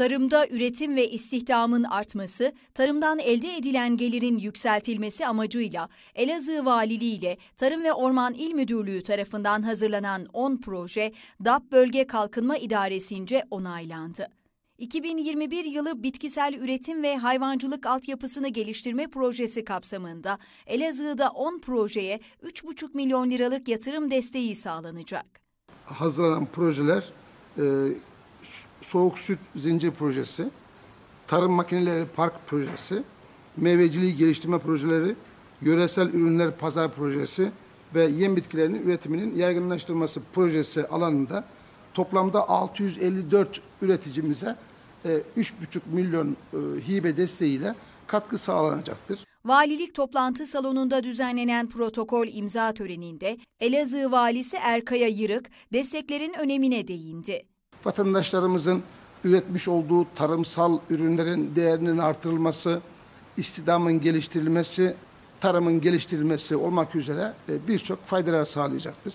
Tarımda üretim ve istihdamın artması, tarımdan elde edilen gelirin yükseltilmesi amacıyla Elazığ Valiliği ile Tarım ve Orman İl Müdürlüğü tarafından hazırlanan 10 proje DAP Bölge Kalkınma İdaresi'nce onaylandı. 2021 yılı bitkisel üretim ve hayvancılık altyapısını geliştirme projesi kapsamında Elazığ'da 10 projeye 3,5 milyon liralık yatırım desteği sağlanacak. Hazırlanan projeler e, soğuk süt zincir projesi, tarım makineleri park projesi, meyveciliği geliştirme projeleri, yöresel ürünler pazar projesi ve yem bitkilerinin üretiminin yaygınlaştırması projesi alanında toplamda 654 üreticimize e, 3,5 milyon e, hibe desteğiyle katkı sağlanacaktır. Valilik toplantı salonunda düzenlenen protokol imza töreninde Elazığ Valisi Erkaya Yırık desteklerin önemine değindi. Vatandaşlarımızın üretmiş olduğu tarımsal ürünlerin değerinin artırılması, istihdamın geliştirilmesi, tarımın geliştirilmesi olmak üzere e, birçok faydalar sağlayacaktır.